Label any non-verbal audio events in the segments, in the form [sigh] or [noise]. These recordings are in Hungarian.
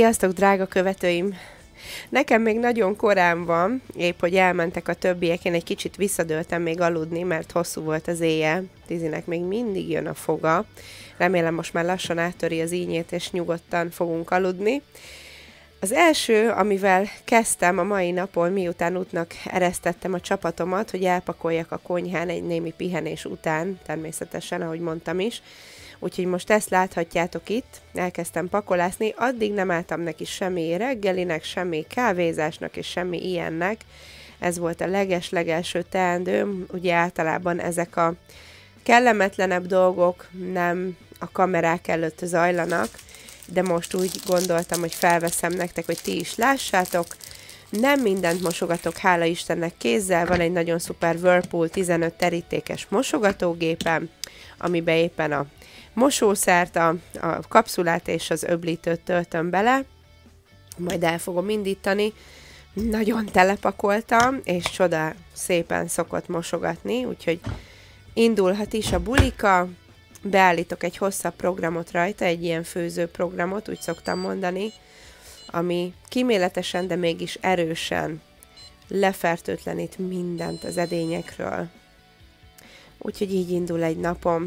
Sziasztok, drága követőim! Nekem még nagyon korán van, épp hogy elmentek a többiek, én egy kicsit visszadőltem még aludni, mert hosszú volt az éjjel. Tizinek még mindig jön a foga. Remélem most már lassan áttöri az ínyét, és nyugodtan fogunk aludni. Az első, amivel kezdtem a mai napon, miután útnak eresztettem a csapatomat, hogy elpakoljak a konyhán egy némi pihenés után, természetesen, ahogy mondtam is, Úgyhogy most ezt láthatjátok itt, elkezdtem pakolászni, addig nem álltam neki semmi reggelinek, semmi kávézásnak és semmi ilyennek. Ez volt a leges-legelső teendőm, ugye általában ezek a kellemetlenebb dolgok nem a kamerák előtt zajlanak, de most úgy gondoltam, hogy felveszem nektek, hogy ti is lássátok. Nem mindent mosogatok, hála Istennek kézzel, van egy nagyon szuper Whirlpool 15 terítékes mosogatógépem, amiben éppen a mosószert, a, a kapszulát és az öblítőt töltöm bele, majd el fogom indítani. Nagyon telepakoltam, és csoda szépen szokott mosogatni, úgyhogy indulhat is a bulika, beállítok egy hosszabb programot rajta, egy ilyen főző programot, úgy szoktam mondani, ami kiméletesen, de mégis erősen lefertőtlenít mindent az edényekről. Úgyhogy így indul egy napom.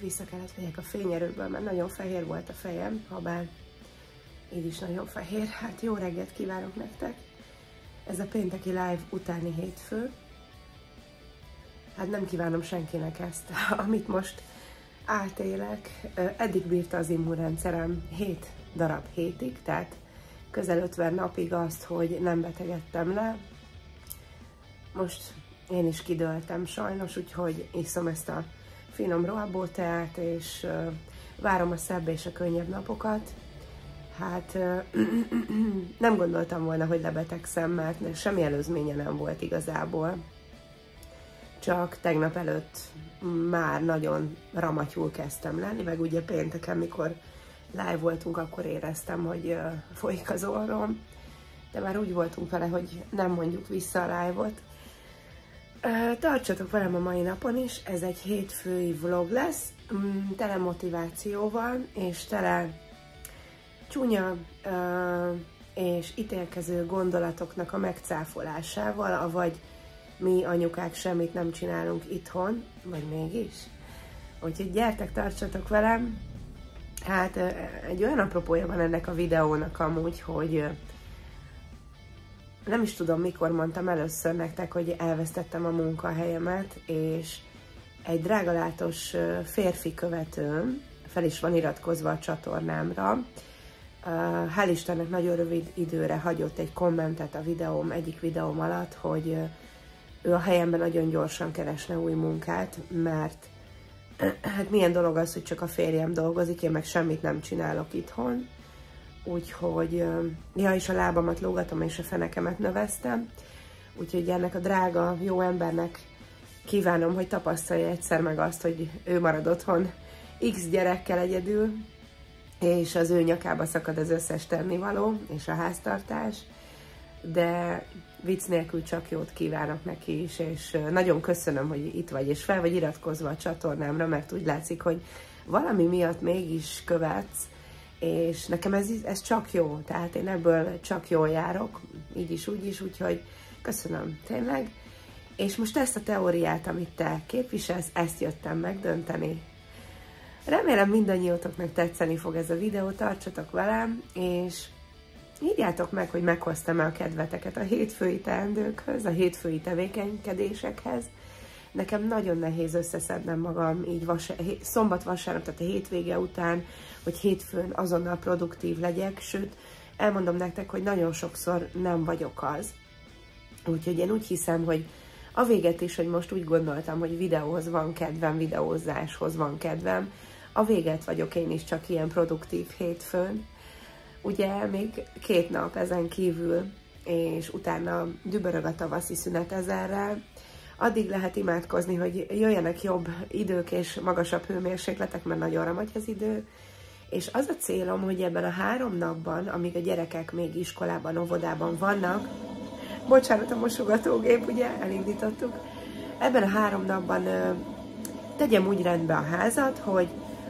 vissza kellett vegyek a fényerőből, mert nagyon fehér volt a fejem, ha bár így is nagyon fehér. Hát jó reggelt kívánok nektek! Ez a pénteki live utáni hétfő. Hát nem kívánom senkinek ezt, [laughs] amit most átélek. Eddig bírta az immunrendszerem 7 darab hétig, tehát közel 50 napig azt, hogy nem betegedtem le. Most én is kidőltem sajnos, úgyhogy iszom ezt a finom rohabóteát, és várom a szebb és a könnyebb napokat. Hát [clears throat] nem gondoltam volna, hogy lebetegszem, mert semmi előzménye nem volt igazából. Csak tegnap előtt már nagyon ramatyul kezdtem lenni, meg ugye pénteken, mikor live voltunk, akkor éreztem, hogy folyik az orrom. De már úgy voltunk vele, hogy nem mondjuk vissza a live-ot, Tartsatok velem a mai napon is, ez egy hétfői vlog lesz, mm, tele motivációval, és tele csúnya és ítélkező gondolatoknak a megcáfolásával, avagy mi anyukák semmit nem csinálunk itthon, vagy mégis. Úgyhogy gyertek, tartsatok velem! Hát egy olyan apropója van ennek a videónak amúgy, hogy nem is tudom, mikor mondtam először nektek, hogy elvesztettem a munkahelyemet, és egy drágalátos férfi követőm fel is van iratkozva a csatornámra. Hál' Istennek nagyon rövid időre hagyott egy kommentet a videóm, egyik videóm alatt, hogy ő a helyemben nagyon gyorsan keresne új munkát, mert [clears throat] hát milyen dolog az, hogy csak a férjem dolgozik, én meg semmit nem csinálok itthon, úgyhogy, ja, és a lábamat lógatom, és a fenekemet növeztem, úgyhogy ennek a drága, jó embernek kívánom, hogy tapasztalja egyszer meg azt, hogy ő marad otthon X gyerekkel egyedül, és az ő nyakába szakad az összes tennivaló és a háztartás, de vicc nélkül csak jót kívánok neki is, és nagyon köszönöm, hogy itt vagy, és fel vagy iratkozva a csatornámra, mert úgy látszik, hogy valami miatt mégis követsz, és nekem ez, ez csak jó, tehát én ebből csak jól járok, így is, úgy is, úgyhogy köszönöm tényleg. És most ezt a teóriát, amit te képviselsz, ezt jöttem megdönteni. Remélem mindannyiótoknak tetszeni fog ez a videó, tartsatok velem, és írjátok meg, hogy meghoztam-e a kedveteket a hétfői teendőkhöz, a hétfői tevékenykedésekhez, Nekem nagyon nehéz összeszednem magam így vas- szombat-vasárnap, tehát a hétvége után, hogy hétfőn azonnal produktív legyek, sőt, elmondom nektek, hogy nagyon sokszor nem vagyok az. Úgyhogy én úgy hiszem, hogy a véget is, hogy most úgy gondoltam, hogy videóhoz van kedvem, videózáshoz van kedvem, a véget vagyok én is csak ilyen produktív hétfőn. Ugye még két nap ezen kívül, és utána dübörög a tavaszi szünet ezerrel, addig lehet imádkozni, hogy jöjjenek jobb idők és magasabb hőmérsékletek, mert nagyon ramagy az idő, és az a célom, hogy ebben a három napban, amíg a gyerekek még iskolában, óvodában vannak, bocsánat, a mosogatógép, ugye, elindítottuk, ebben a három napban ö, tegyem úgy rendbe a házat, hogy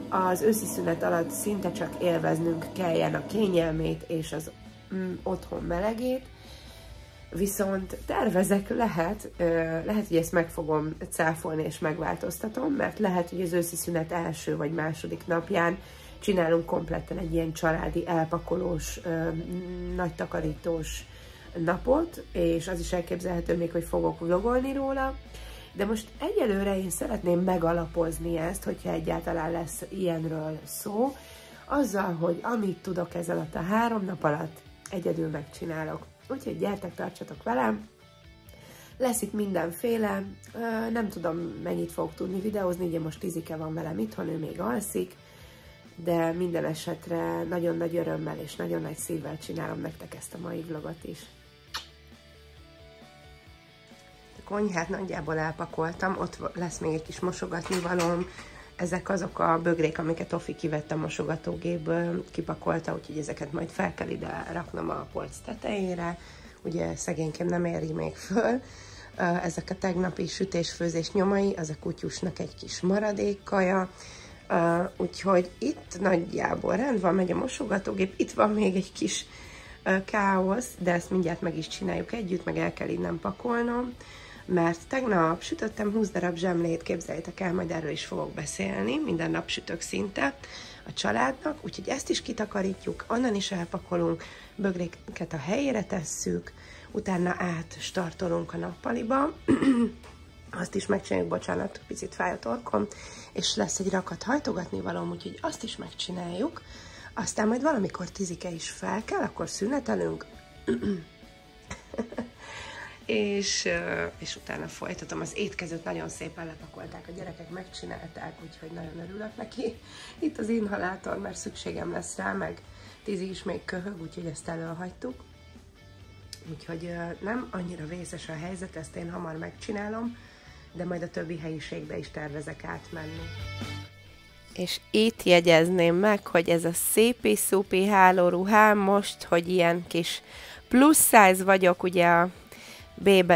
az őszi szünet alatt szinte csak élveznünk kelljen a kényelmét és az mm, otthon melegét, Viszont tervezek, lehet, lehet, hogy ezt meg fogom cáfolni és megváltoztatom, mert lehet, hogy az őszi szünet első vagy második napján csinálunk kompletten egy ilyen családi elpakolós, nagy takarítós napot, és az is elképzelhető még, hogy fogok vlogolni róla, de most egyelőre én szeretném megalapozni ezt, hogyha egyáltalán lesz ilyenről szó, azzal, hogy amit tudok ez alatt a három nap alatt, egyedül megcsinálok. Úgyhogy gyertek, tartsatok velem! Lesz itt mindenféle, nem tudom mennyit fogok tudni videózni, ugye most Tizike van velem itthon, ő még alszik, de minden esetre nagyon nagy örömmel és nagyon nagy szívvel csinálom nektek ezt a mai vlogot is. A konyhát nagyjából elpakoltam, ott lesz még egy kis mosogatni valóm, ezek azok a bögrék, amiket Ofi kivett a mosogatógéből, kipakolta, úgyhogy ezeket majd fel kell ide raknom a polc tetejére. Ugye szegényként nem éri még föl. Ezek a tegnapi sütés-főzés nyomai, az a kutyusnak egy kis maradékkaja. Úgyhogy itt nagyjából rend van, megy a mosogatógép, itt van még egy kis káosz, de ezt mindjárt meg is csináljuk együtt, meg el kell innen pakolnom mert tegnap sütöttem 20 darab zsemlét, képzeljétek el, majd erről is fogok beszélni, minden nap sütök szinte a családnak, úgyhogy ezt is kitakarítjuk, onnan is elpakolunk, bögréket a helyére tesszük, utána át startolunk a nappaliba, [clears throat] azt is megcsináljuk, bocsánat, picit fáj a torkom, és lesz egy rakat hajtogatni valóm, úgyhogy azt is megcsináljuk, aztán majd valamikor tizike is fel kell, akkor szünetelünk, [clears throat] és, és utána folytatom. Az étkezőt nagyon szépen lepakolták, a gyerekek megcsinálták, úgyhogy nagyon örülök neki. Itt az inhalátor, mert szükségem lesz rá, meg Tizi is még köhög, úgyhogy ezt előhagytuk. Úgyhogy nem annyira vészes a helyzet, ezt én hamar megcsinálom, de majd a többi helyiségbe is tervezek átmenni. És itt jegyezném meg, hogy ez a szépi szupi hálóruhám most, hogy ilyen kis plusz size vagyok, ugye a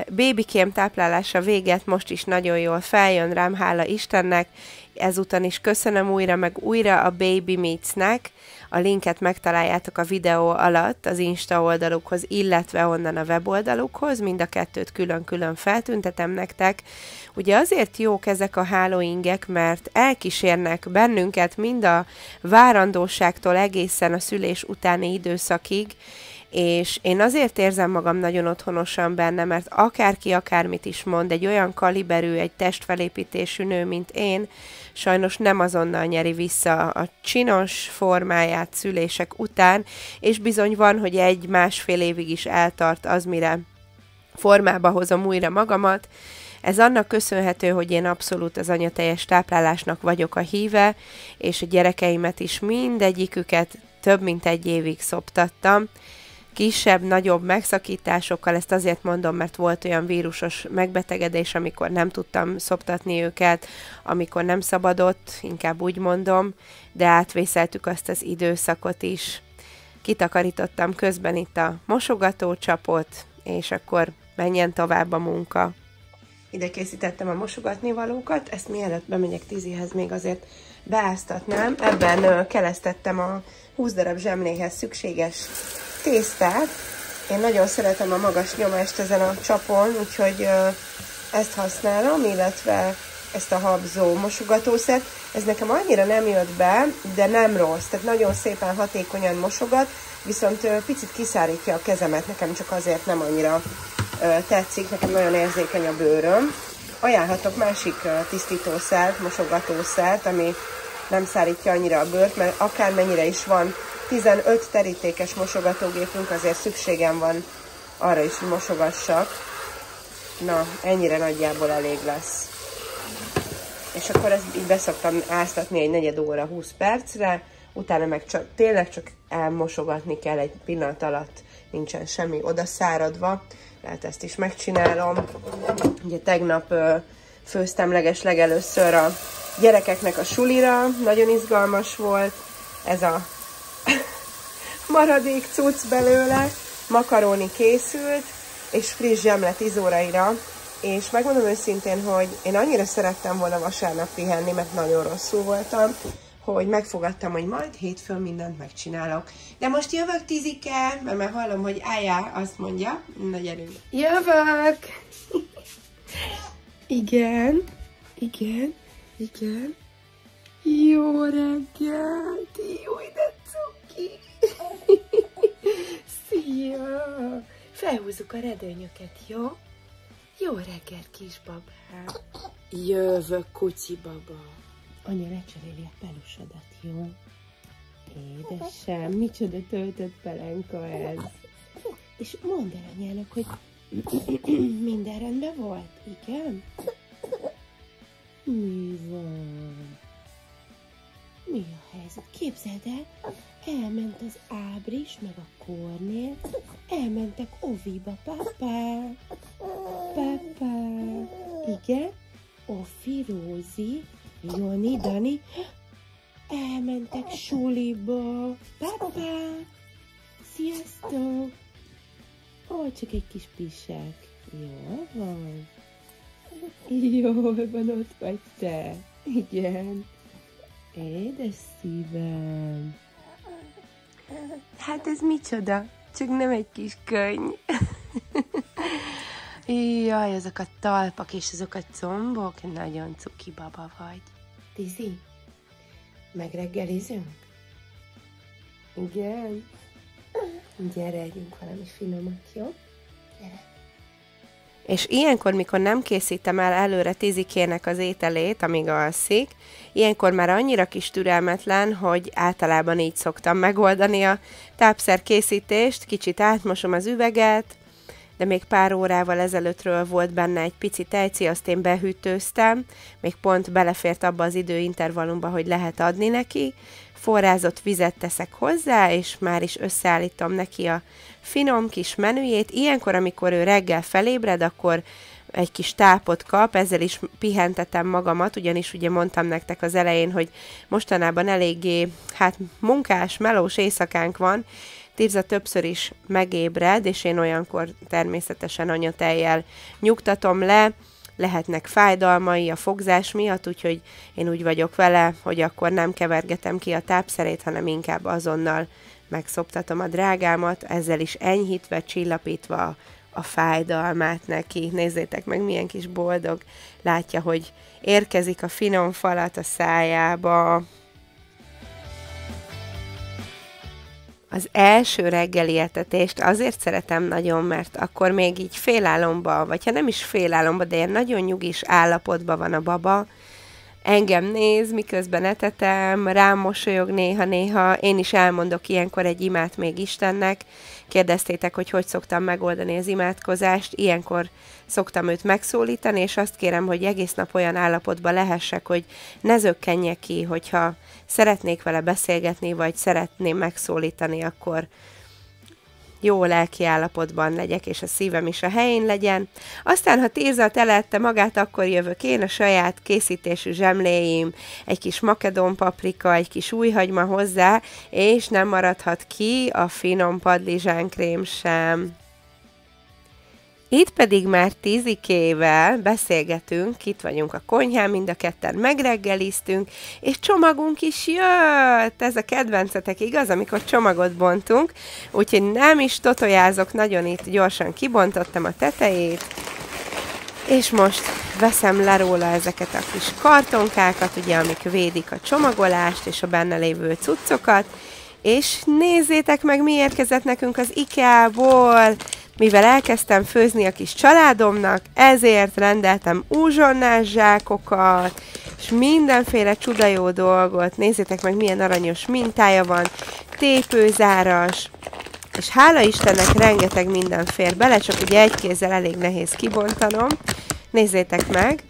bébikém táplálása véget most is nagyon jól feljön rám, hála Istennek. Ezután is köszönöm újra meg újra a Baby Meets-nek. A linket megtaláljátok a videó alatt az Insta oldalukhoz, illetve onnan a weboldalukhoz. Mind a kettőt külön-külön feltüntetem nektek. Ugye azért jók ezek a hálóingek, mert elkísérnek bennünket mind a várandóságtól egészen a szülés utáni időszakig, és én azért érzem magam nagyon otthonosan benne, mert akárki akármit is mond, egy olyan kaliberű, egy testfelépítésű nő, mint én, sajnos nem azonnal nyeri vissza a csinos formáját szülések után, és bizony van, hogy egy-másfél évig is eltart az, mire formába hozom újra magamat, ez annak köszönhető, hogy én abszolút az anyateljes táplálásnak vagyok a híve, és a gyerekeimet is mindegyiküket több mint egy évig szoptattam, kisebb, nagyobb megszakításokkal, ezt azért mondom, mert volt olyan vírusos megbetegedés, amikor nem tudtam szoptatni őket, amikor nem szabadott, inkább úgy mondom, de átvészeltük azt az időszakot is. Kitakarítottam közben itt a mosogatócsapot, és akkor menjen tovább a munka. Ide készítettem a mosogatni valókat, ezt mielőtt bemegyek Tizihez még azért beáztatnám. Ebben kelesztettem a 20 darab zsemléhez szükséges tésztát. Én nagyon szeretem a magas nyomást ezen a csapon, úgyhogy ezt használom, illetve ezt a habzó mosogatószert. Ez nekem annyira nem jött be, de nem rossz, tehát nagyon szépen hatékonyan mosogat, viszont picit kiszárítja a kezemet, nekem csak azért nem annyira tetszik, nekem nagyon érzékeny a bőröm. Ajánlhatok másik tisztítószert, mosogatószert, ami nem szárítja annyira a bőrt, mert akármennyire is van 15 terítékes mosogatógépünk, azért szükségem van arra is, hogy mosogassak. Na, ennyire nagyjából elég lesz. És akkor ezt így beszoktam áztatni egy negyed óra, 20 percre, utána meg csak, tényleg csak elmosogatni kell egy pillanat alatt, nincsen semmi odaszáradva, lehet ezt is megcsinálom. Ugye tegnap főztem leges legelőször a gyerekeknek a sulira, nagyon izgalmas volt, ez a [laughs] maradék cucc belőle, makaróni készült, és friss zsemle 10 óraira, és megmondom őszintén, hogy én annyira szerettem volna vasárnap pihenni, mert nagyon rosszul voltam, hogy megfogadtam, hogy majd hétfőn mindent megcsinálok. De most jövök, Tizike, mert már hallom, hogy Ájá azt mondja. Na gyerünk. Jövök! [laughs] igen, igen, igen. Jó reggelt! Jó, de! [laughs] Szia! Felhúzzuk a redőnyöket, jó? Jó reggelt, kisbabám! Jövök, kuci baba! Anya lecseréli a pelusodat, jó? Édesem, micsoda töltött pelenka ez. És mondd el anyának, hogy [clears throat] minden rendben volt, igen? Mi van? Mi a helyzet? Képzeld el, elment az Ábris, meg a Kornél, elmentek Oviba, papá. Papá. Igen? Ofi, Rózi, Joni, Dani, elmentek suliba. Papá. Sziasztok. Ó, csak egy kis pisek. Jó van. Jól van, ott vagy te. Igen. Édes szívem. Hát ez micsoda? Csak nem egy kis könyv. [laughs] Jaj, azok a talpak és azok a combok, nagyon cuki baba vagy. Tizi, megreggelizünk? Igen? Gyere, együnk valami finomat, jó? Gyere. És ilyenkor, mikor nem készítem el előre Tizikének az ételét, amíg alszik, ilyenkor már annyira kis türelmetlen, hogy általában így szoktam megoldani a tápszer készítést, kicsit átmosom az üveget, de még pár órával ezelőttről volt benne egy pici tejci, azt én behűtőztem, még pont belefért abba az időintervallumba, hogy lehet adni neki, forrázott vizet teszek hozzá, és már is összeállítom neki a finom kis menüjét. Ilyenkor, amikor ő reggel felébred, akkor egy kis tápot kap, ezzel is pihentetem magamat, ugyanis ugye mondtam nektek az elején, hogy mostanában eléggé, hát munkás, melós éjszakánk van, Tirza többször is megébred, és én olyankor természetesen anyatejjel nyugtatom le, lehetnek fájdalmai a fogzás miatt, úgyhogy én úgy vagyok vele, hogy akkor nem kevergetem ki a tápszerét, hanem inkább azonnal megszoptatom a drágámat, ezzel is enyhítve, csillapítva a fájdalmát neki. Nézzétek meg, milyen kis boldog. Látja, hogy érkezik a finom falat a szájába, az első reggeli etetést azért szeretem nagyon, mert akkor még így félálomba, vagy ha nem is félálomba, de ilyen nagyon nyugis állapotban van a baba, engem néz, miközben etetem, rám mosolyog néha-néha, én is elmondok ilyenkor egy imát még Istennek, kérdeztétek, hogy hogy szoktam megoldani az imádkozást, ilyenkor szoktam őt megszólítani, és azt kérem, hogy egész nap olyan állapotban lehessek, hogy ne zökkenjek ki, hogyha szeretnék vele beszélgetni, vagy szeretném megszólítani, akkor jó lelki állapotban legyek, és a szívem is a helyén legyen. Aztán, ha Tirza telette magát, akkor jövök én a saját készítésű zsemléim, egy kis makedon paprika, egy kis újhagyma hozzá, és nem maradhat ki a finom padlizsánkrém sem. Itt pedig már tízikével beszélgetünk, itt vagyunk a konyhán, mind a ketten megreggeliztünk, és csomagunk is jött! Ez a kedvencetek, igaz, amikor csomagot bontunk, úgyhogy nem is totojázok, nagyon itt gyorsan kibontottam a tetejét, és most veszem le róla ezeket a kis kartonkákat, ugye, amik védik a csomagolást és a benne lévő cuccokat, és nézzétek meg, mi érkezett nekünk az IKEA-ból! Mivel elkezdtem főzni a kis családomnak, ezért rendeltem úzsonnás zsákokat, és mindenféle csuda jó dolgot. Nézzétek meg, milyen aranyos mintája van, tépőzáras, és hála Istennek rengeteg minden fér bele, csak ugye egy kézzel elég nehéz kibontanom. Nézzétek meg!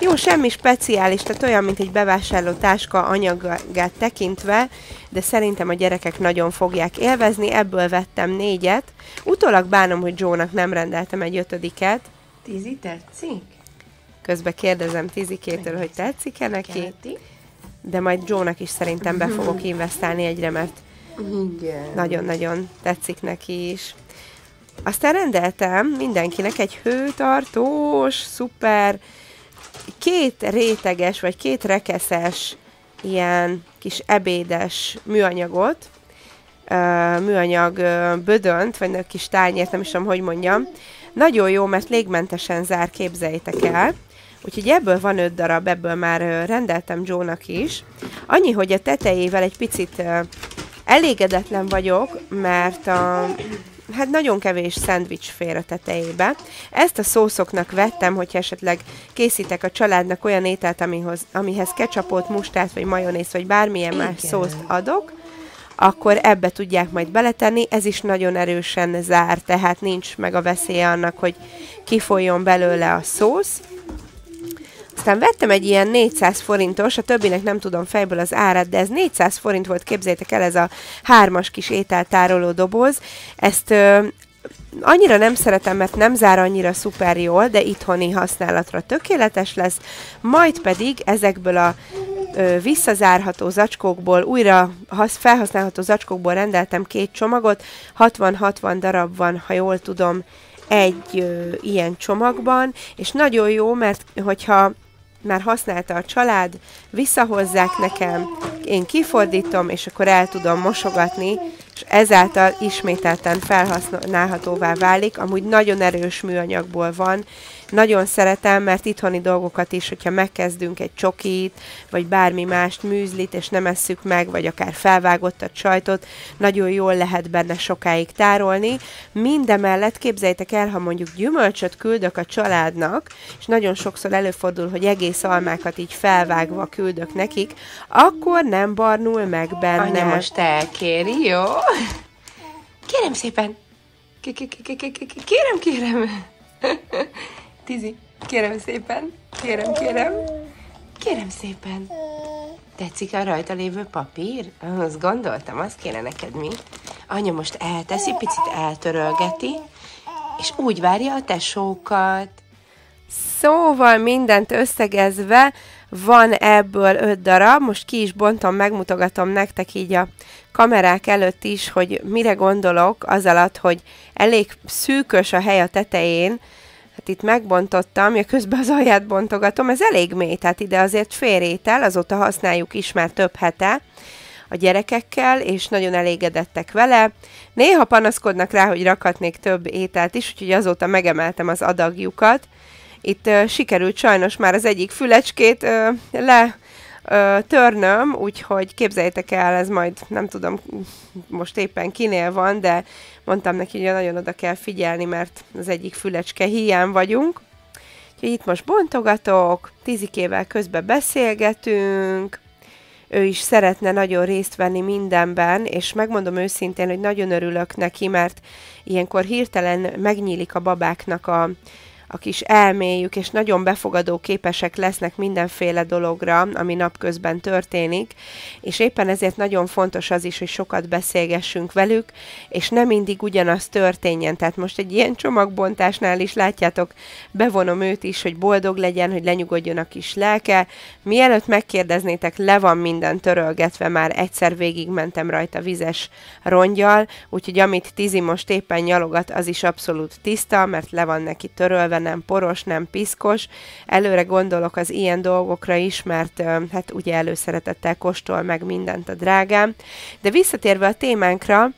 Jó, semmi speciális, tehát olyan, mint egy bevásárló táska anyagát tekintve, de szerintem a gyerekek nagyon fogják élvezni, ebből vettem négyet. Utólag bánom, hogy Joe-nak nem rendeltem egy ötödiket. Tizi, tetszik? Közben kérdezem Tizikétől, hogy tetszik-e neki? De majd Joe-nak is szerintem be fogok investálni egyre, mert nagyon-nagyon tetszik neki is. Aztán rendeltem mindenkinek egy hőtartós, szuper, két réteges, vagy két rekeszes ilyen kis ebédes műanyagot, műanyag bödönt, vagy kis tányért, nem is tudom, hogy mondjam. Nagyon jó, mert légmentesen zár, képzeljétek el. Úgyhogy ebből van öt darab, ebből már rendeltem Joe-nak is. Annyi, hogy a tetejével egy picit elégedetlen vagyok, mert a, hát nagyon kevés szendvics fér a tetejébe. Ezt a szószoknak vettem, hogyha esetleg készítek a családnak olyan ételt, amihoz, amihez ketchupot, mustát, vagy majonéz, vagy bármilyen Igen. más szószt adok, akkor ebbe tudják majd beletenni. Ez is nagyon erősen zár, tehát nincs meg a veszélye annak, hogy kifolyjon belőle a szósz. Aztán vettem egy ilyen 400 forintos, a többinek nem tudom fejből az árat, de ez 400 forint volt, képzeljétek el, ez a hármas kis ételtároló doboz. Ezt ö, annyira nem szeretem, mert nem zár annyira szuper jól, de itthoni használatra tökéletes lesz. Majd pedig ezekből a ö, visszazárható zacskókból, újra has, felhasználható zacskókból rendeltem két csomagot, 60-60 darab van, ha jól tudom, egy ö, ilyen csomagban, és nagyon jó, mert hogyha már használta a család, visszahozzák nekem, én kifordítom, és akkor el tudom mosogatni, és ezáltal ismételten felhasználhatóvá válik. Amúgy nagyon erős műanyagból van, nagyon szeretem, mert itthoni dolgokat is, hogyha megkezdünk egy csokit, vagy bármi mást, műzlit, és nem esszük meg, vagy akár felvágottat sajtot, nagyon jól lehet benne sokáig tárolni. Mindemellett képzeljétek el, ha mondjuk gyümölcsöt küldök a családnak, és nagyon sokszor előfordul, hogy egész almákat így felvágva küldök nekik, akkor nem barnul meg benne. Anya most elkéri, jó? Kérem szépen! Kérem, kérem! Tizi, kérem szépen, kérem, kérem, kérem szépen. Tetszik a rajta lévő papír? Azt gondoltam, az kéne neked mi. Anya most elteszi, picit eltörölgeti, és úgy várja a tesókat. Szóval mindent összegezve van ebből öt darab, most ki is bontom, megmutogatom nektek így a kamerák előtt is, hogy mire gondolok az alatt, hogy elég szűkös a hely a tetején, itt megbontottam, ja közben az alját bontogatom, ez elég mély, tehát ide azért fél étel, azóta használjuk is már több hete a gyerekekkel, és nagyon elégedettek vele. Néha panaszkodnak rá, hogy rakhatnék több ételt is, úgyhogy azóta megemeltem az adagjukat. Itt uh, sikerült sajnos már az egyik fülecskét uh, le ö, törnöm, úgyhogy képzeljétek el, ez majd nem tudom most éppen kinél van, de mondtam neki, hogy nagyon oda kell figyelni, mert az egyik fülecske hiány vagyunk. Úgyhogy itt most bontogatok, tizikével közben beszélgetünk, ő is szeretne nagyon részt venni mindenben, és megmondom őszintén, hogy nagyon örülök neki, mert ilyenkor hirtelen megnyílik a babáknak a, a kis elméjük, és nagyon befogadó képesek lesznek mindenféle dologra, ami napközben történik, és éppen ezért nagyon fontos az is, hogy sokat beszélgessünk velük, és nem mindig ugyanaz történjen. Tehát most egy ilyen csomagbontásnál is látjátok, bevonom őt is, hogy boldog legyen, hogy lenyugodjon a kis lelke. Mielőtt megkérdeznétek, le van minden törölgetve, már egyszer végigmentem rajta vizes rongyal, úgyhogy amit Tizi most éppen nyalogat, az is abszolút tiszta, mert le van neki törölve, nem poros, nem piszkos. Előre gondolok az ilyen dolgokra is, mert hát ugye előszeretettel kóstol meg mindent a drágám. De visszatérve a témánkra,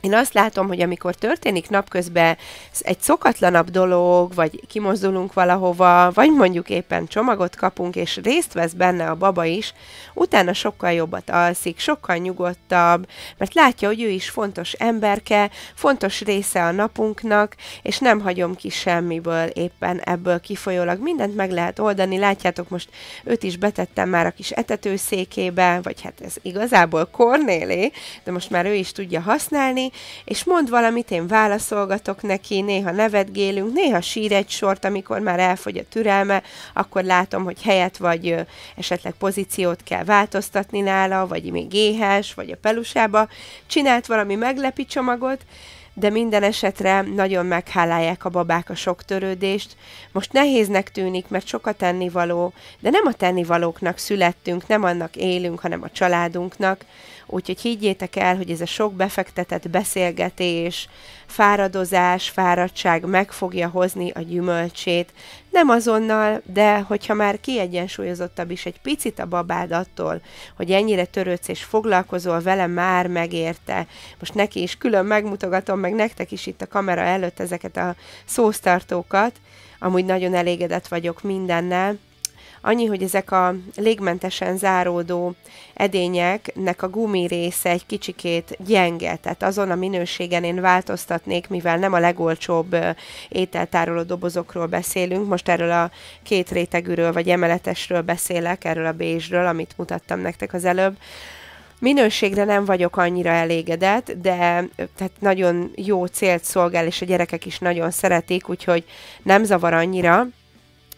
én azt látom, hogy amikor történik napközben egy szokatlanabb dolog, vagy kimozdulunk valahova, vagy mondjuk éppen csomagot kapunk, és részt vesz benne a baba is, utána sokkal jobbat alszik, sokkal nyugodtabb, mert látja, hogy ő is fontos emberke, fontos része a napunknak, és nem hagyom ki semmiből éppen ebből kifolyólag. Mindent meg lehet oldani, látjátok, most őt is betettem már a kis etetőszékébe, vagy hát ez igazából Kornélé, de most már ő is tudja használni, és mond valamit, én válaszolgatok neki, néha nevetgélünk, néha sír egy sort, amikor már elfogy a türelme, akkor látom, hogy helyet vagy esetleg pozíciót kell változtatni nála, vagy még éhes, vagy a pelusába, csinált valami meglepi csomagot, de minden esetre nagyon meghálálják a babák a sok törődést. Most nehéznek tűnik, mert sokat tennivaló, de nem a tennivalóknak születtünk, nem annak élünk, hanem a családunknak. Úgyhogy higgyétek el, hogy ez a sok befektetett beszélgetés, fáradozás, fáradtság meg fogja hozni a gyümölcsét. Nem azonnal, de hogyha már kiegyensúlyozottabb is egy picit a babád attól, hogy ennyire törődsz és foglalkozol vele, már megérte. Most neki is külön megmutogatom, meg nektek is itt a kamera előtt ezeket a szósztartókat, amúgy nagyon elégedett vagyok mindennel, Annyi, hogy ezek a légmentesen záródó edényeknek a gumi része egy kicsikét gyenge, tehát azon a minőségen én változtatnék, mivel nem a legolcsóbb ételtároló dobozokról beszélünk, most erről a két rétegűről vagy emeletesről beszélek, erről a bézsről, amit mutattam nektek az előbb, Minőségre nem vagyok annyira elégedett, de tehát nagyon jó célt szolgál, és a gyerekek is nagyon szeretik, úgyhogy nem zavar annyira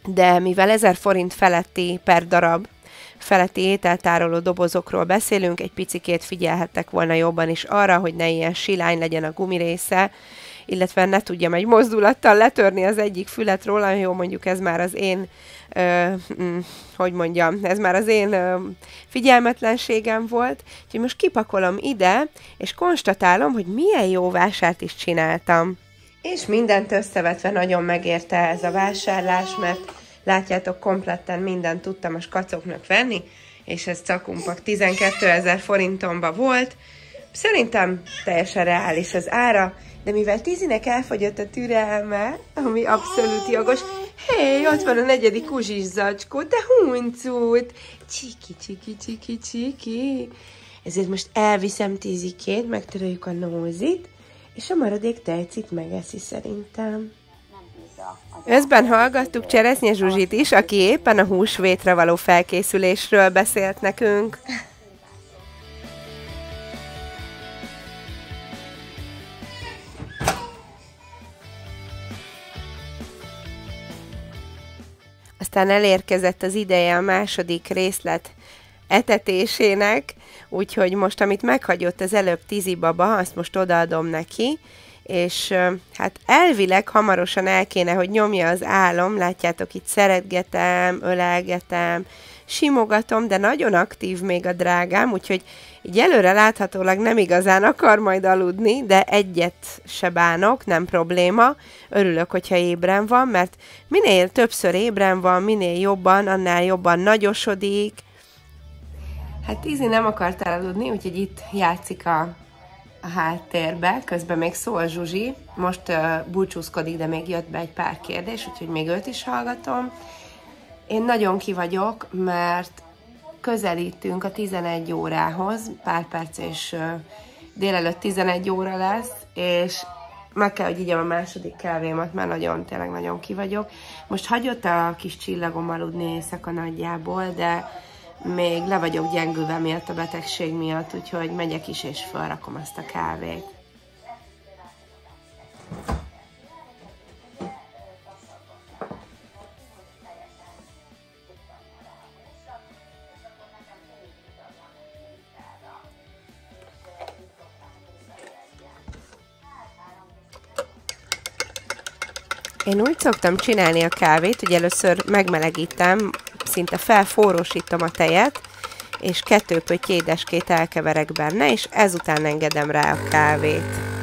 de mivel 1000 forint feletti per darab feletti ételtároló dobozokról beszélünk, egy picikét figyelhettek volna jobban is arra, hogy ne ilyen silány legyen a gumirésze, illetve ne tudjam egy mozdulattal letörni az egyik fület róla, jó, mondjuk ez már az én, ö, mm, hogy mondjam, ez már az én ö, figyelmetlenségem volt, úgyhogy most kipakolom ide, és konstatálom, hogy milyen jó vásárt is csináltam. És mindent összevetve nagyon megérte ez a vásárlás, mert látjátok, kompletten mindent tudtam a skacoknak venni, és ez cakumpak 12 ezer forintomba volt. Szerintem teljesen reális az ára, de mivel Tizinek elfogyott a türelme, ami abszolút jogos, hé, hey, ott van a negyedik uzsis zacskó, de huncut, csiki, csiki, csiki, csiki. Ezért most elviszem Tizikét, megtöröljük a nózit, és a maradék tejcit megeszi szerintem. Özben hallgattuk Cseresznye Zsuzsit is, aki éppen a húsvétre való felkészülésről beszélt nekünk. Aztán elérkezett az ideje a második részlet etetésének, úgyhogy most, amit meghagyott az előbb Tizi baba, azt most odaadom neki, és hát elvileg hamarosan el kéne, hogy nyomja az álom, látjátok, itt szeretgetem, ölelgetem, simogatom, de nagyon aktív még a drágám, úgyhogy így előre láthatólag nem igazán akar majd aludni, de egyet se bánok, nem probléma. Örülök, hogyha ébren van, mert minél többször ébren van, minél jobban, annál jobban nagyosodik. Hát Izi nem akart elaludni, úgyhogy itt játszik a a háttérbe, közben még szól Zsuzsi, most uh, búcsúzkodik, de még jött be egy pár kérdés, úgyhogy még őt is hallgatom. Én nagyon kivagyok, mert közelítünk a 11 órához, pár perc és uh, délelőtt 11 óra lesz, és meg kell, hogy igyem a második kávémat, mert nagyon, tényleg nagyon kivagyok. Most hagyott a kis csillagom aludni éjszaka nagyjából, de még le vagyok gyengülve miatt a betegség miatt, úgyhogy megyek is és felrakom azt a kávét. Én úgy szoktam csinálni a kávét, hogy először megmelegítem szinte felforrósítom a tejet, és kettő pötty édeskét elkeverek benne, és ezután engedem rá a kávét.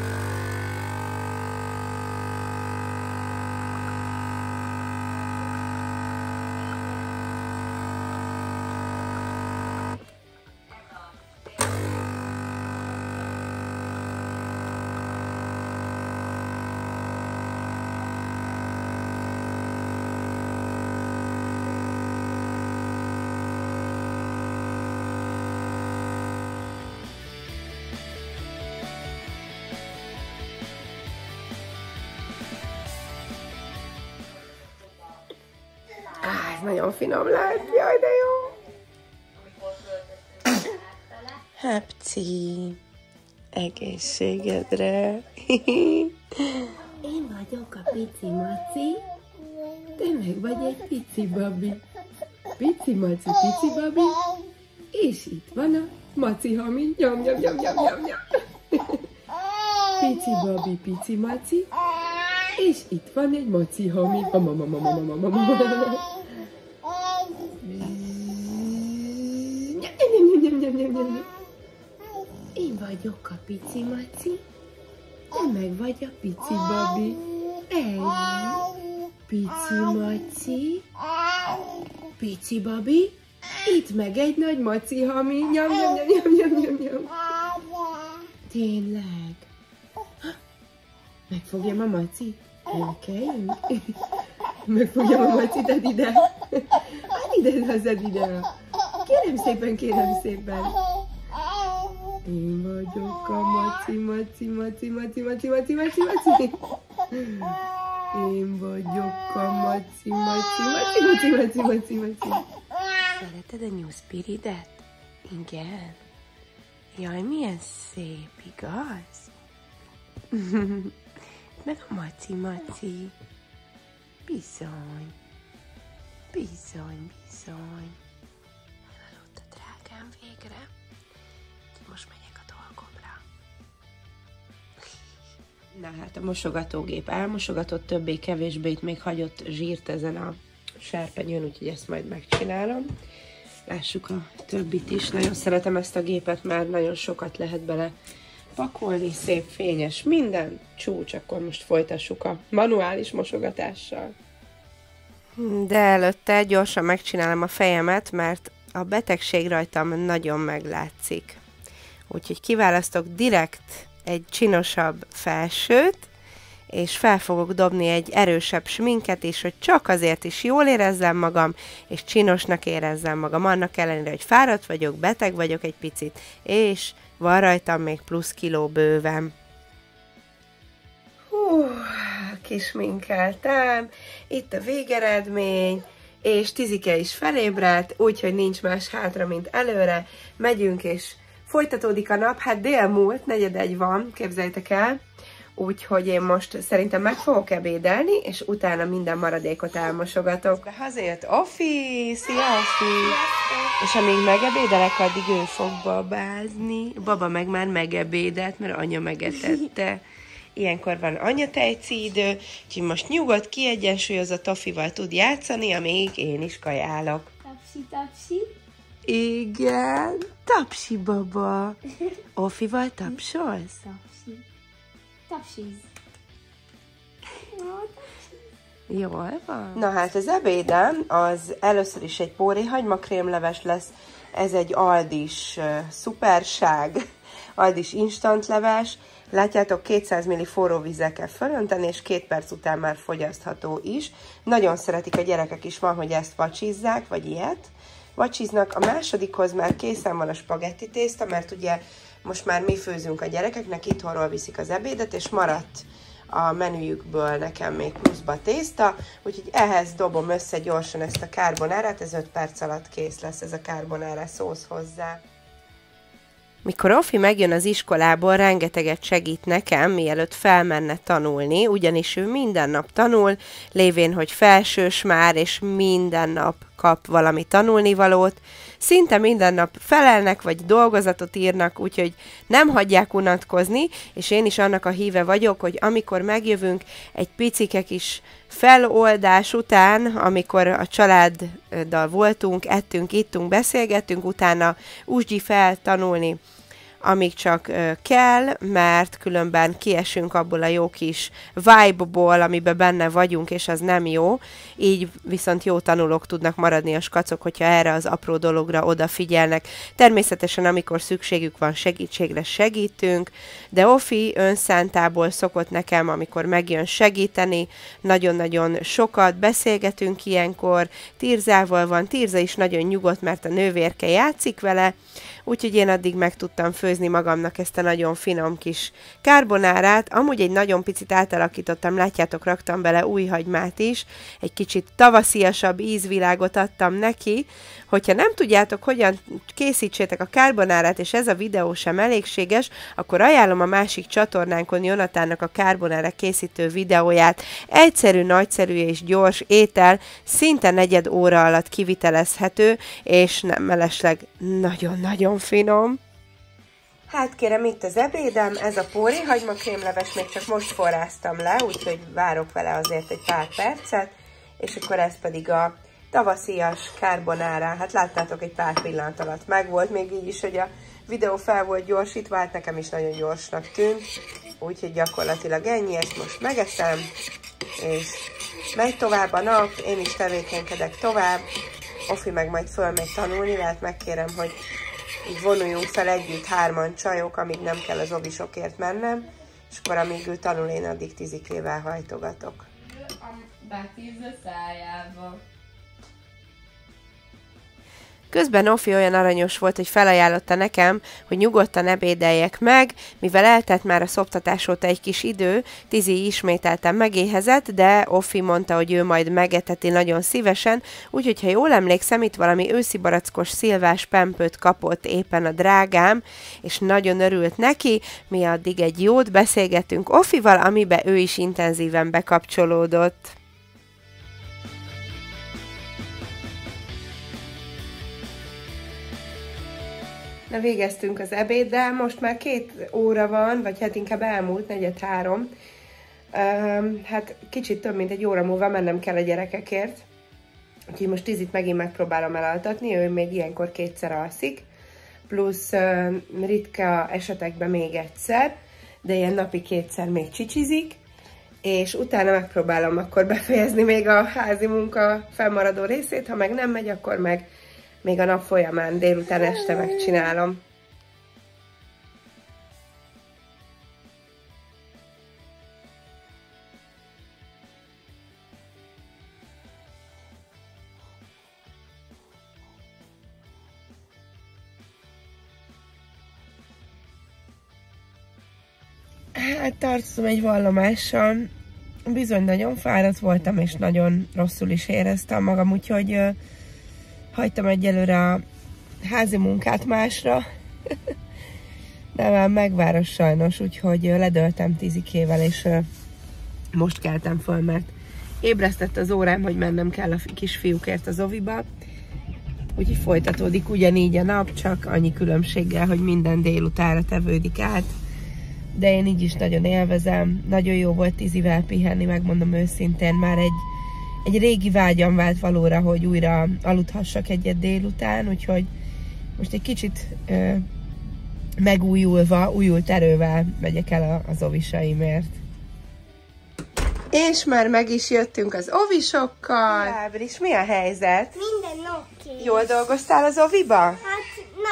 Egészségedre. [laughs] Én vagyok a pici maci, te meg vagy egy pici babi. Pici maci, pici babi, és itt van a maci hami, nyom, nyom, nyom, nyom, nyom, nyom. [laughs] Pici babi, pici maci, és itt van egy maci hami. Mama, mama, mama, mama, mama. Vagyok a pici maci, te meg vagy a pici babi. Egy pici maci, pici babi, itt meg egy nagy maci hami. Nyom, nyom, nyom, nyom, nyom, nyom. Tényleg. Megfogjam a maci? Elkeljünk? Megfogjam a maci, tedd ide. Hát ide, hozzad ide. Kérem szépen, kérem szépen. Én vagyok a maci, maci, maci, maci, maci, maci, maci, maci. Én vagyok a maci, maci, maci, maci, maci, maci, maci. Szereted a New Spiritet? Igen. Jaj, milyen szép, igaz? Meg a maci, maci. Bizony. Bizony, bizony. Elaludt a drágám végre. Most megyek a dolgomra. Na hát a mosogatógép elmosogatott, többé-kevésbé itt még hagyott zsírt ezen a serpenyőn, úgyhogy ezt majd megcsinálom. Lássuk a többit is. Nagyon szeretem ezt a gépet, mert nagyon sokat lehet bele pakolni, szép, fényes, minden csúcs, akkor most folytassuk a manuális mosogatással. De előtte gyorsan megcsinálom a fejemet, mert a betegség rajtam nagyon meglátszik. Úgyhogy kiválasztok direkt egy csinosabb felsőt, és fel fogok dobni egy erősebb sminket is, hogy csak azért is jól érezzem magam, és csinosnak érezzem magam, annak ellenére, hogy fáradt vagyok, beteg vagyok egy picit, és van rajtam még plusz kiló bőven. Hú, kis minkeltem, itt a végeredmény, és Tizike is felébredt, úgyhogy nincs más hátra, mint előre. Megyünk, és folytatódik a nap, hát dél múlt, negyed egy van, képzeljétek el, úgyhogy én most szerintem meg fogok ebédelni, és utána minden maradékot elmosogatok. Hazért Ofi, szia Ofi! És amíg megebédelek, addig ő fog babázni. Baba meg már megebédelt, mert anya megetette. Ilyenkor van anyatejci idő, úgyhogy most nyugodt, kiegyensúlyozott Ofival tud játszani, amíg én is kajálok. Tapsi, tapsi. Igen, tapsi baba. Ofival tapsolsz? Tapsi. Tapsiz. Jól van. Na hát az ebédem az először is egy póri hagymakrémleves lesz, ez egy Aldis uh, szuperság, Aldis instant leves, Látjátok, 200 ml forró vízzel kell fölönteni, és két perc után már fogyasztható is. Nagyon szeretik a gyerekek is, van, hogy ezt vacsizzák, vagy ilyet. Vacsiznak. A másodikhoz már készen van a spagetti tészta, mert ugye most már mi főzünk a gyerekeknek, itthonról viszik az ebédet, és maradt a menüjükből nekem még pluszba tészta, úgyhogy ehhez dobom össze gyorsan ezt a karbonárát, ez 5 perc alatt kész lesz ez a karbonára szósz hozzá. Mikor Ofi megjön az iskolából, rengeteget segít nekem, mielőtt felmenne tanulni, ugyanis ő minden nap tanul, lévén, hogy felsős már, és minden nap kap valami tanulnivalót. Szinte minden nap felelnek, vagy dolgozatot írnak, úgyhogy nem hagyják unatkozni, és én is annak a híve vagyok, hogy amikor megjövünk egy picike kis feloldás után, amikor a családdal voltunk, ettünk, ittunk, beszélgettünk, utána úgy fel tanulni amíg csak kell, mert különben kiesünk abból a jó kis vibe-ból, amiben benne vagyunk, és az nem jó. Így viszont jó tanulók tudnak maradni a skacok, hogyha erre az apró dologra odafigyelnek. Természetesen, amikor szükségük van segítségre, segítünk, de Ofi önszántából szokott nekem, amikor megjön segíteni, nagyon-nagyon sokat beszélgetünk ilyenkor, Tirzával van, Tirza is nagyon nyugodt, mert a nővérke játszik vele, úgyhogy én addig meg tudtam főzni magamnak ezt a nagyon finom kis karbonárát. Amúgy egy nagyon picit átalakítottam, látjátok, raktam bele új hagymát is, egy kicsit tavasziasabb ízvilágot adtam neki. Hogyha nem tudjátok, hogyan készítsétek a karbonárát, és ez a videó sem elégséges, akkor ajánlom a másik csatornánkon Jonatánnak a karbonára készítő videóját. Egyszerű, nagyszerű és gyors étel, szinte negyed óra alatt kivitelezhető, és nem mellesleg nagyon-nagyon finom. Hát kérem, itt az ebédem, ez a póri hagymakrémleves, még csak most forráztam le, úgyhogy várok vele azért egy pár percet, és akkor ez pedig a tavaszias carbonara. Hát láttátok, egy pár pillanat alatt megvolt, még így is, hogy a videó fel volt gyorsítva, hát nekem is nagyon gyorsnak tűnt, úgyhogy gyakorlatilag ennyi, ezt most megeszem, és megy tovább a nap, én is tevékenykedek tovább, Ofi meg majd fölmegy tanulni, lehet megkérem, hogy így vonuljunk fel együtt hárman csajok, amíg nem kell az ovisokért mennem, és akkor amíg ő tanul, én addig tizikével hajtogatok. Betízze szájába. Közben Ofi olyan aranyos volt, hogy felajánlotta nekem, hogy nyugodtan ebédeljek meg, mivel eltett már a szoptatás óta egy kis idő, Tizi ismételten megéhezett, de Ofi mondta, hogy ő majd megeteti nagyon szívesen, úgyhogy ha jól emlékszem, itt valami őszi barackos szilvás pempőt kapott éppen a drágám, és nagyon örült neki, mi addig egy jót beszélgettünk Ofival, amibe ő is intenzíven bekapcsolódott. Na végeztünk az ebéddel, most már két óra van, vagy hát inkább elmúlt, negyed három. Um, hát kicsit több, mint egy óra múlva mennem kell a gyerekekért. Úgyhogy most Tizit megint megpróbálom elaltatni, ő még ilyenkor kétszer alszik, plusz uh, ritka esetekben még egyszer, de ilyen napi kétszer még csicsizik, és utána megpróbálom akkor befejezni még a házi munka felmaradó részét, ha meg nem megy, akkor meg még a nap folyamán délután este megcsinálom. Hát tartozom egy vallomással. Bizony nagyon fáradt voltam, és nagyon rosszul is éreztem magam, úgyhogy hagytam egyelőre a házi munkát másra, [laughs] de már megváros sajnos, úgyhogy ledöltem tizikével, és most keltem föl, mert ébresztett az órám, hogy mennem kell a kisfiúkért az oviba, úgyhogy folytatódik ugyanígy a nap, csak annyi különbséggel, hogy minden délutára tevődik át, de én így is nagyon élvezem, nagyon jó volt tizivel pihenni, megmondom őszintén, már egy egy régi vágyam vált valóra, hogy újra aludhassak egyet délután, úgyhogy most egy kicsit ö, megújulva, újult erővel megyek el az ovisaimért. És már meg is jöttünk az ovisokkal. Ábris, mi a helyzet? Minden oké. Jól dolgoztál az oviba? Hát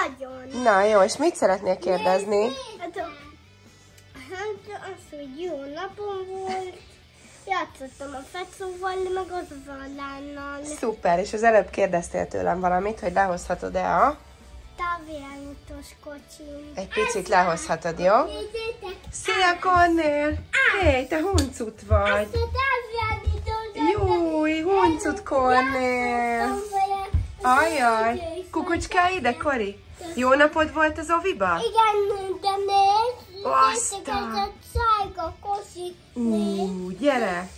nagyon. Na jó, és mit szeretnél kérdezni? Hát, hát az, hogy jó napom volt, Játszottam a fecóval, meg az vallánnal. Szuper, és az előbb kérdeztél tőlem valamit, hogy lehozhatod-e a... Távirányítós kocsim. Egy picit lehozhatod, jó? Nézzétek! Szia, Cornél! Hé, te huncut vagy! Ezt a. Júj, huncut, Cornél! Ajaj, kukucská ide, Kori? Jó napod volt az oviba? Igen, de nézd! Aztán. Ez a sárga kocsi. Ú, gyere!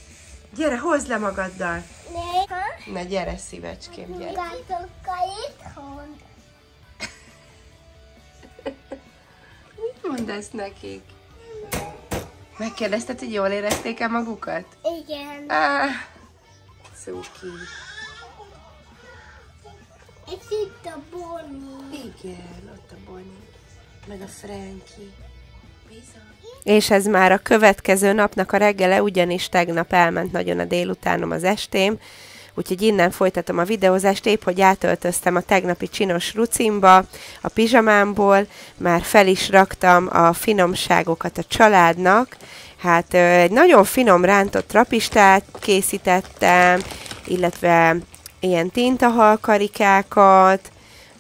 Gyere, hozd le magaddal! Nézd! Na gyere, szívecském, gyere! [laughs] Mit mondasz nekik? Megkérdezted, hogy jól érezték-e magukat? Igen. Ah, cuki. És itt a Bonnie. Igen, ott a Bonnie, meg a Frankie. És ez már a következő napnak a reggele, ugyanis tegnap elment nagyon a délutánom az estém, úgyhogy innen folytatom a videózást, épp hogy átöltöztem a tegnapi csinos rucimba, a pizsamámból, már fel is raktam a finomságokat a családnak, hát egy nagyon finom rántott rapistát készítettem, illetve ilyen tintahalkarikákat,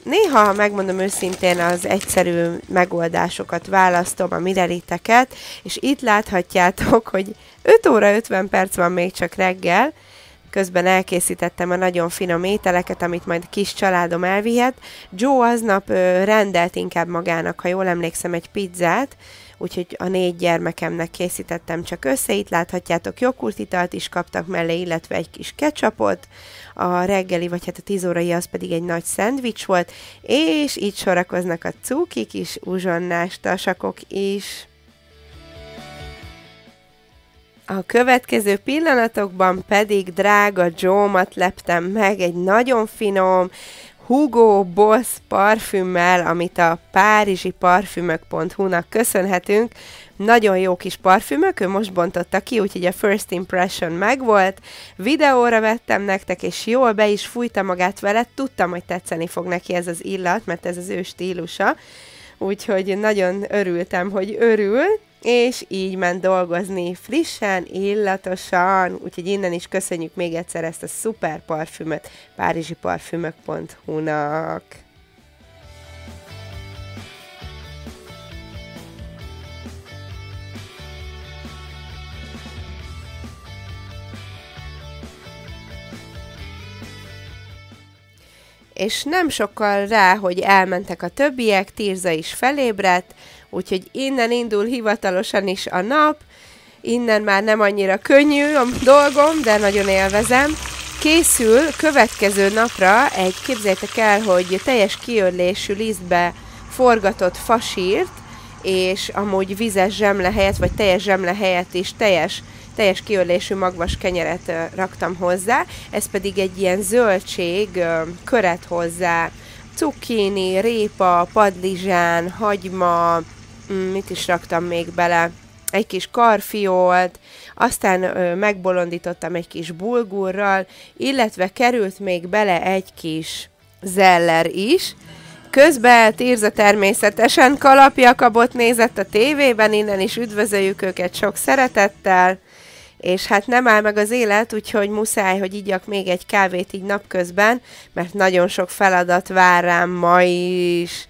néha, megmondom őszintén, az egyszerű megoldásokat választom, a mireriteket, és itt láthatjátok, hogy 5 óra 50 perc van még csak reggel, közben elkészítettem a nagyon finom ételeket, amit majd a kis családom elvihet. Joe aznap rendelt inkább magának, ha jól emlékszem, egy pizzát, úgyhogy a négy gyermekemnek készítettem csak össze. Itt láthatjátok, joghurtitalt is kaptak mellé, illetve egy kis ketchupot. A reggeli, vagy hát a 10 órai az pedig egy nagy szendvics volt, és így sorakoznak a cukik is, uzsonnás tasakok is. A következő pillanatokban pedig drága Joe-mat leptem meg egy nagyon finom Hugo Boss parfümmel, amit a párizsi parfümök.hu-nak köszönhetünk. Nagyon jó kis parfümök, ő most bontotta ki, úgyhogy a first impression megvolt. Videóra vettem nektek, és jól be is fújta magát vele. Tudtam, hogy tetszeni fog neki ez az illat, mert ez az ő stílusa. Úgyhogy nagyon örültem, hogy örül és így ment dolgozni frissen, illatosan, úgyhogy innen is köszönjük még egyszer ezt a szuper parfümöt párizsiparfümök.hu-nak. És nem sokkal rá, hogy elmentek a többiek, Tirza is felébredt, úgyhogy innen indul hivatalosan is a nap, innen már nem annyira könnyű a dolgom, de nagyon élvezem. Készül következő napra egy, képzeljétek el, hogy teljes kiörlésű lisztbe forgatott fasírt, és amúgy vizes zsemle helyett, vagy teljes zsemle helyett is teljes, teljes kiörlésű magvas kenyeret raktam hozzá, ez pedig egy ilyen zöldség köret hozzá, cukkini, répa, padlizsán, hagyma, mit is raktam még bele, egy kis karfiolt, aztán ö, megbolondítottam egy kis bulgurral, illetve került még bele egy kis zeller is. Közben Tirza természetesen kalapjakabot nézett a tévében, innen is üdvözöljük őket sok szeretettel, és hát nem áll meg az élet, úgyhogy muszáj, hogy igyak még egy kávét így napközben, mert nagyon sok feladat vár rám ma is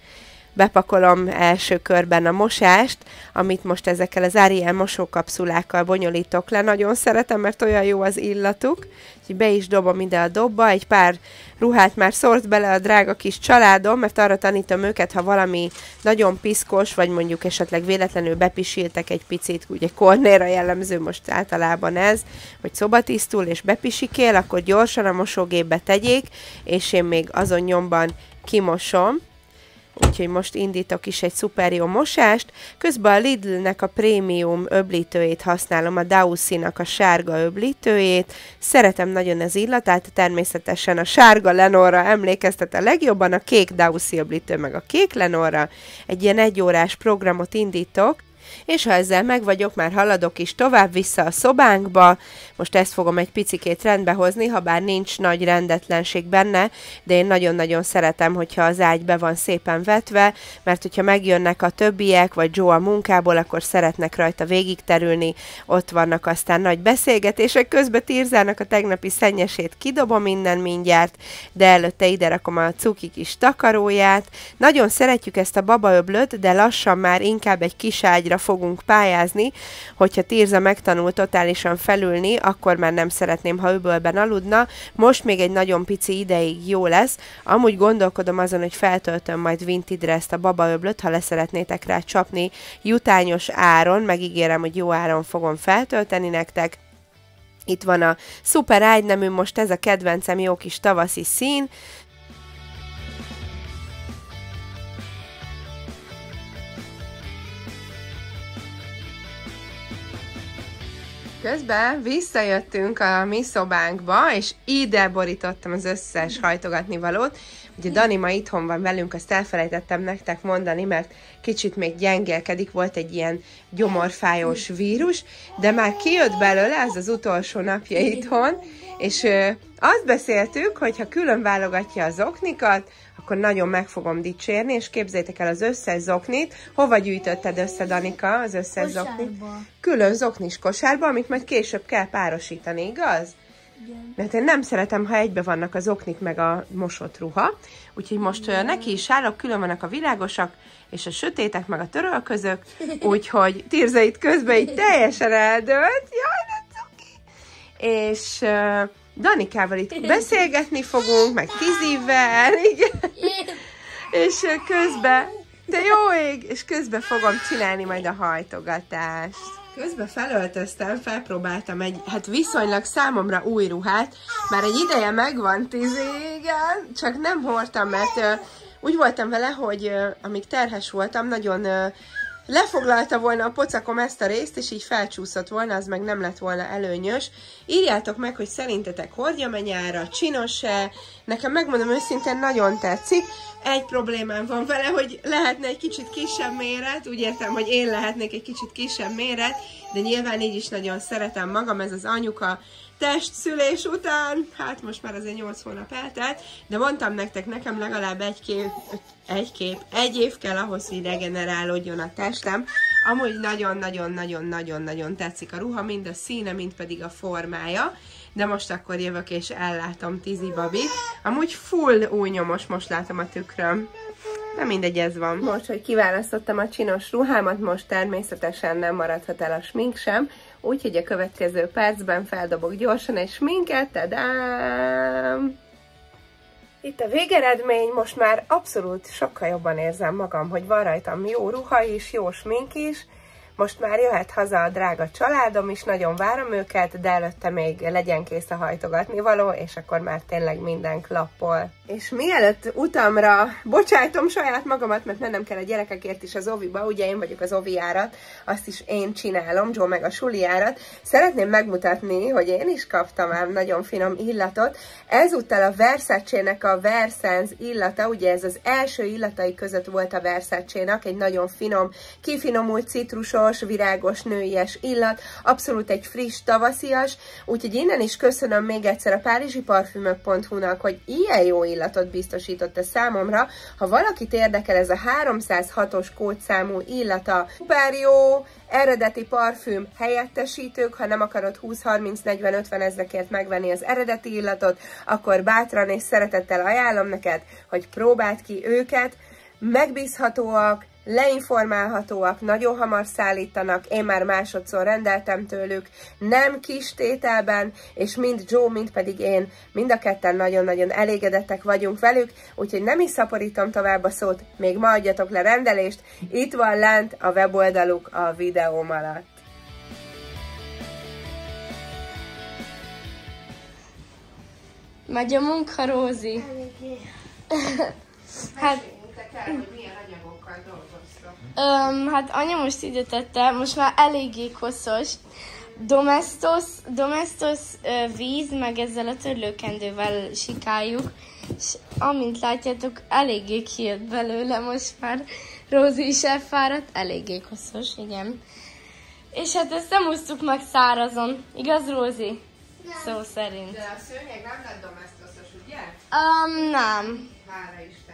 bepakolom első körben a mosást, amit most ezekkel az Ariel mosókapszulákkal bonyolítok le. Nagyon szeretem, mert olyan jó az illatuk. Úgyhogy be is dobom ide a dobba, egy pár ruhát már szort bele a drága kis családom, mert arra tanítom őket, ha valami nagyon piszkos, vagy mondjuk esetleg véletlenül bepisiltek egy picit, ugye kornéra jellemző most általában ez, hogy szobatisztul és bepisikél, akkor gyorsan a mosógépbe tegyék, és én még azon nyomban kimosom, úgyhogy most indítok is egy szuper jó mosást. Közben a Lidl-nek a prémium öblítőjét használom, a Dausi-nak a sárga öblítőjét. Szeretem nagyon az illatát, természetesen a sárga Lenorra emlékeztet a legjobban, a kék Dausi öblítő meg a kék Lenorra. Egy ilyen egyórás programot indítok, és ha ezzel meg vagyok, már haladok is tovább vissza a szobánkba, most ezt fogom egy picikét rendbe hozni, ha bár nincs nagy rendetlenség benne, de én nagyon-nagyon szeretem, hogyha az ágy be van szépen vetve, mert hogyha megjönnek a többiek, vagy Joe a munkából, akkor szeretnek rajta végig terülni, ott vannak aztán nagy beszélgetések, közben Tirzának a tegnapi szennyesét kidobom innen mindjárt, de előtte ide rakom a cuki kis takaróját. Nagyon szeretjük ezt a babaöblöt, de lassan már inkább egy kis ágyra fogunk pályázni, hogyha Tirza megtanul totálisan felülni, akkor már nem szeretném, ha öbölben aludna. Most még egy nagyon pici ideig jó lesz. Amúgy gondolkodom azon, hogy feltöltöm majd Vintidre ezt a babaöblöt, ha leszeretnétek rá csapni jutányos áron, megígérem, hogy jó áron fogom feltölteni nektek. Itt van a szuper ágynemű, most ez a kedvencem jó kis tavaszi szín, Közben visszajöttünk a mi szobánkba, és ide borítottam az összes hajtogatni valót. Ugye Dani ma itthon van velünk, azt elfelejtettem nektek mondani, mert kicsit még gyengélkedik, volt egy ilyen gyomorfájós vírus, de már kijött belőle, ez az utolsó napja itthon, és ö, azt beszéltük, hogy ha külön válogatja az oknikat, akkor nagyon meg fogom dicsérni, és képzétek el az összes zoknit. Hova gyűjtötted össze, Danika, az összes zoknit? Külön zoknis kosárba, amit majd később kell párosítani, igaz? Mert én nem szeretem, ha egybe vannak az oknik meg a mosott ruha. Úgyhogy most ö, neki is állok, külön vannak a világosak, és a sötétek, meg a törölközök. [laughs] Úgyhogy Tirza itt közben így teljesen eldőlt. Jaj, de cuki! És ö, Danikával itt beszélgetni fogunk, meg Tizivel, igen. És közben, de jó ég, és közben fogom csinálni majd a hajtogatást. Közben felöltöztem, felpróbáltam egy, hát viszonylag számomra új ruhát, már egy ideje megvan tíz igen, csak nem hordtam, mert úgy voltam vele, hogy amíg terhes voltam, nagyon lefoglalta volna a pocakom ezt a részt, és így felcsúszott volna, az meg nem lett volna előnyös. Írjátok meg, hogy szerintetek hordjam -e nyára, csinos-e, nekem megmondom őszintén nagyon tetszik. Egy problémám van vele, hogy lehetne egy kicsit kisebb méret, úgy értem, hogy én lehetnék egy kicsit kisebb méret, de nyilván így is nagyon szeretem magam, ez az anyuka testszülés után, hát most már azért 8 hónap eltelt, de mondtam nektek, nekem legalább egy kép, egy kép, egy év kell ahhoz, hogy regenerálódjon a testem. Amúgy nagyon-nagyon-nagyon-nagyon-nagyon tetszik a ruha, mind a színe, mind pedig a formája, de most akkor jövök és ellátom Tizi Babit. Amúgy full új nyomos, most látom a tükröm. De mindegy, ez van. Most, hogy kiválasztottam a csinos ruhámat, most természetesen nem maradhat el a smink sem, úgyhogy a következő percben feldobok gyorsan egy sminket, tadám! Itt a végeredmény, most már abszolút sokkal jobban érzem magam, hogy van rajtam jó ruha is, jó smink is, most már jöhet haza a drága családom is, nagyon várom őket, de előtte még legyen kész a hajtogatni való, és akkor már tényleg minden klappol. És mielőtt utamra bocsájtom saját magamat, mert mennem kell a gyerekekért is az oviba, ugye én vagyok az ovi járat, azt is én csinálom, Joe meg a suli járat. Szeretném megmutatni, hogy én is kaptam ám nagyon finom illatot. Ezúttal a Versace-nek a Versens illata, ugye ez az első illatai között volt a Versace-nak, egy nagyon finom, kifinomult citrusos, virágos, nőies illat, abszolút egy friss, tavaszias, úgyhogy innen is köszönöm még egyszer a párizsiparfümök.hu-nak, hogy ilyen jó illatot biztosította számomra. Ha valakit érdekel ez a 306-os kódszámú illata, szuper jó, eredeti parfüm helyettesítők, ha nem akarod 20-30-40-50 ezrekért megvenni az eredeti illatot, akkor bátran és szeretettel ajánlom neked, hogy próbáld ki őket, megbízhatóak, leinformálhatóak, nagyon hamar szállítanak, én már másodszor rendeltem tőlük, nem kis tételben, és mind Joe, mind pedig én, mind a ketten nagyon-nagyon elégedettek vagyunk velük, úgyhogy nem is szaporítom tovább a szót, még ma adjatok le rendelést, itt van lent a weboldaluk a videóm alatt. Megy a munka, Rózi. [laughs] hát, öm, hát anya most ide tette, most már eléggé koszos. Domestos, domestos víz, meg ezzel a törlőkendővel sikáljuk, és amint látjátok, eléggé kijött belőle most már. Rózi is elfáradt, eléggé koszos, igen. És hát ezt nem úsztuk meg szárazon, igaz Rózi? Szó szerint. De a szőnyeg nem lett domesztoszos, ugye? Um, nem. Hála Istennek.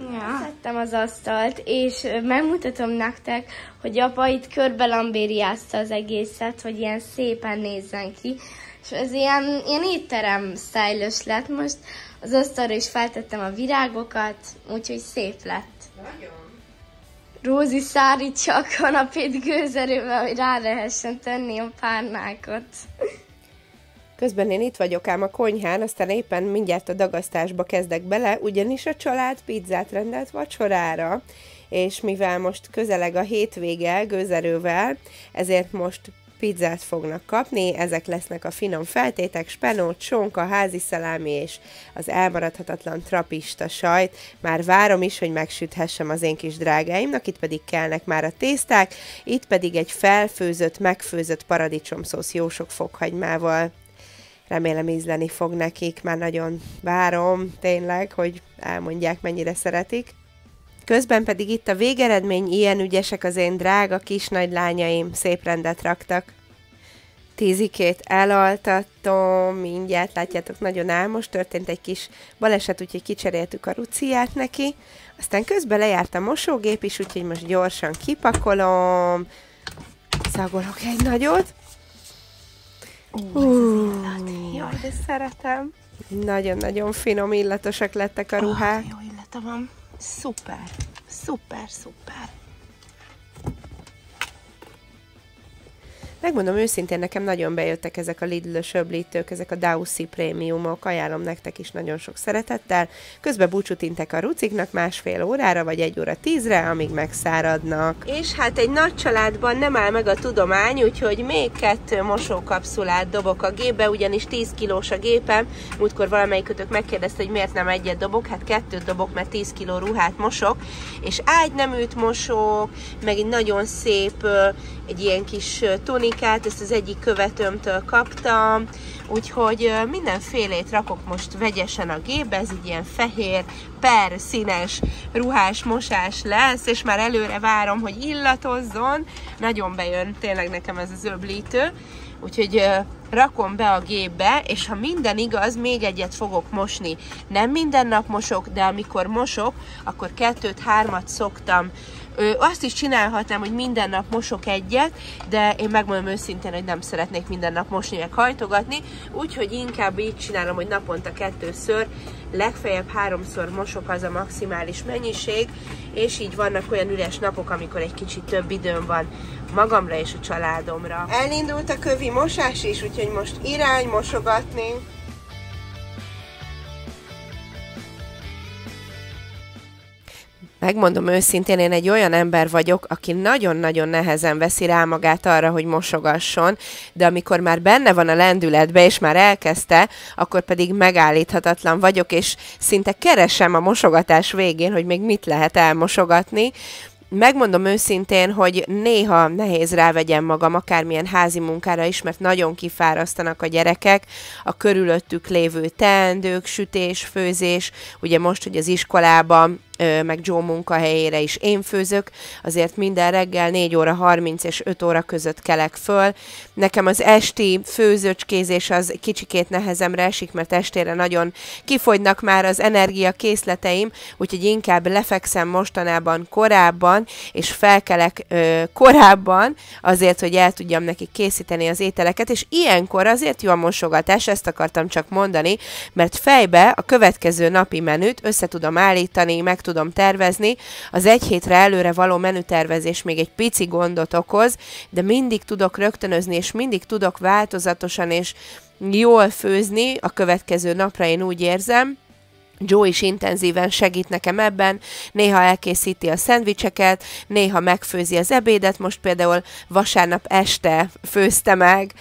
Ja. Szedtem az asztalt, és megmutatom nektek, hogy apa itt körbe lambériázta az egészet, hogy ilyen szépen nézzen ki. És ez ilyen, ilyen étterem sztájlos lett most. Az asztalra is feltettem a virágokat, úgyhogy szép lett. Nagyon. Rózi szárítsa a kanapét gőzerővel, hogy rá lehessen tenni a párnákat. Közben én itt vagyok ám a konyhán, aztán éppen mindjárt a dagasztásba kezdek bele, ugyanis a család pizzát rendelt vacsorára, és mivel most közeleg a hétvége gőzerővel, ezért most pizzát fognak kapni, ezek lesznek a finom feltétek, spenót, sonka, házi szalámi és az elmaradhatatlan trapista sajt. Már várom is, hogy megsüthessem az én kis drágáimnak, itt pedig kellnek már a tészták, itt pedig egy felfőzött, megfőzött paradicsomszósz jó sok fokhagymával. Remélem ízleni fog nekik, már nagyon várom tényleg, hogy elmondják, mennyire szeretik. Közben pedig itt a végeredmény, ilyen ügyesek az én drága kis nagy lányaim, szép rendet raktak. Tízikét elaltattom, mindjárt látjátok, nagyon álmos, történt egy kis baleset, úgyhogy kicseréltük a ruciát neki. Aztán közben lejárt a mosógép is, úgyhogy most gyorsan kipakolom, szagolok egy nagyot. Jaj, de szeretem. Nagyon-nagyon finom, illatosak lettek a ruhák. Oh, jó illata van. Szuper, szuper, szuper. Megmondom őszintén, nekem nagyon bejöttek ezek a Lidl söblítők, ezek a Daussi prémiumok, ajánlom nektek is nagyon sok szeretettel. Közben búcsút intek a ruciknak másfél órára, vagy egy óra tízre, amíg megszáradnak. És hát egy nagy családban nem áll meg a tudomány, úgyhogy még kettő mosókapszulát dobok a gépbe, ugyanis 10 kilós a gépem. Múltkor valamelyikötök megkérdezte, hogy miért nem egyet dobok, hát kettőt dobok, mert 10 kiló ruhát mosok, és ágyneműt mosok, meg egy nagyon szép egy ilyen kis tunikát, ezt az egyik követőmtől kaptam, úgyhogy mindenfélét rakok most vegyesen a gépbe, ez egy ilyen fehér, per színes ruhás mosás lesz, és már előre várom, hogy illatozzon, nagyon bejön tényleg nekem ez az öblítő, úgyhogy rakom be a gépbe, és ha minden igaz, még egyet fogok mosni. Nem minden nap mosok, de amikor mosok, akkor kettőt, hármat szoktam Ö, azt is csinálhatnám, hogy minden nap mosok egyet, de én megmondom őszintén, hogy nem szeretnék minden nap mosni, meg hajtogatni, úgyhogy inkább így csinálom, hogy naponta kettőször, legfeljebb háromszor mosok az a maximális mennyiség, és így vannak olyan üres napok, amikor egy kicsit több időm van magamra és a családomra. Elindult a kövi mosás is, úgyhogy most irány mosogatni. Megmondom őszintén, én egy olyan ember vagyok, aki nagyon-nagyon nehezen veszi rá magát arra, hogy mosogasson, de amikor már benne van a lendületbe, és már elkezdte, akkor pedig megállíthatatlan vagyok, és szinte keresem a mosogatás végén, hogy még mit lehet elmosogatni, megmondom őszintén, hogy néha nehéz rávegyem magam akármilyen házi munkára is, mert nagyon kifárasztanak a gyerekek, a körülöttük lévő teendők, sütés, főzés, ugye most, hogy az iskolában meg Joe munkahelyére is én főzök, azért minden reggel 4 óra 30 és 5 óra között kelek föl. Nekem az esti főzőcskézés az kicsikét nehezemre esik, mert estére nagyon kifogynak már az energia készleteim, úgyhogy inkább lefekszem mostanában korábban, és felkelek ö, korábban, azért, hogy el tudjam nekik készíteni az ételeket, és ilyenkor azért jó a mosogatás, ezt akartam csak mondani, mert fejbe a következő napi menüt össze tudom állítani, meg tudom tervezni. Az egy hétre előre való menütervezés még egy pici gondot okoz, de mindig tudok rögtönözni, és mindig tudok változatosan és jól főzni a következő napra, én úgy érzem. Joe is intenzíven segít nekem ebben, néha elkészíti a szendvicseket, néha megfőzi az ebédet, most például vasárnap este főzte meg,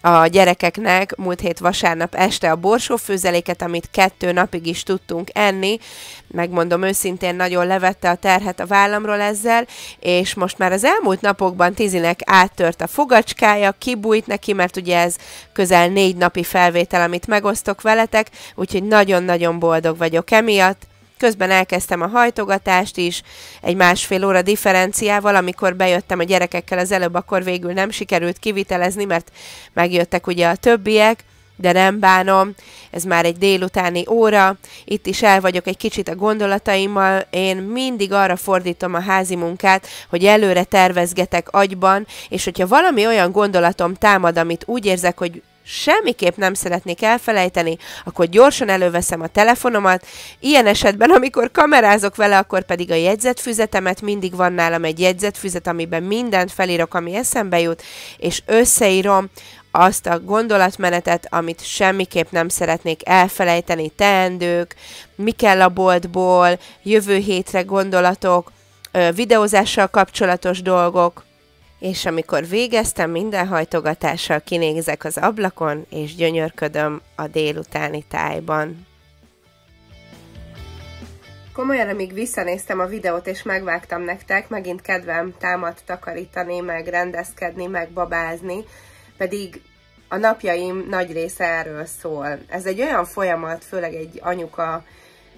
a gyerekeknek múlt hét vasárnap este a borsófőzeléket, amit kettő napig is tudtunk enni. Megmondom őszintén, nagyon levette a terhet a vállamról ezzel, és most már az elmúlt napokban Tizinek áttört a fogacskája, kibújt neki, mert ugye ez közel négy napi felvétel, amit megosztok veletek, úgyhogy nagyon-nagyon boldog vagyok emiatt. Közben elkezdtem a hajtogatást is, egy másfél óra differenciával, amikor bejöttem a gyerekekkel az előbb, akkor végül nem sikerült kivitelezni, mert megjöttek ugye a többiek, de nem bánom, ez már egy délutáni óra, itt is el vagyok egy kicsit a gondolataimmal, én mindig arra fordítom a házi munkát, hogy előre tervezgetek agyban, és hogyha valami olyan gondolatom támad, amit úgy érzek, hogy semmiképp nem szeretnék elfelejteni, akkor gyorsan előveszem a telefonomat. Ilyen esetben, amikor kamerázok vele, akkor pedig a jegyzetfüzetemet, mindig van nálam egy jegyzetfüzet, amiben mindent felírok, ami eszembe jut, és összeírom azt a gondolatmenetet, amit semmiképp nem szeretnék elfelejteni, teendők, mi kell a boltból, jövő hétre gondolatok, videózással kapcsolatos dolgok, és amikor végeztem minden hajtogatással, kinézek az ablakon, és gyönyörködöm a délutáni tájban. Komolyan, amíg visszanéztem a videót és megvágtam nektek, megint kedvem támadt takarítani, meg rendezkedni, meg babázni, pedig a napjaim nagy része erről szól. Ez egy olyan folyamat, főleg egy anyuka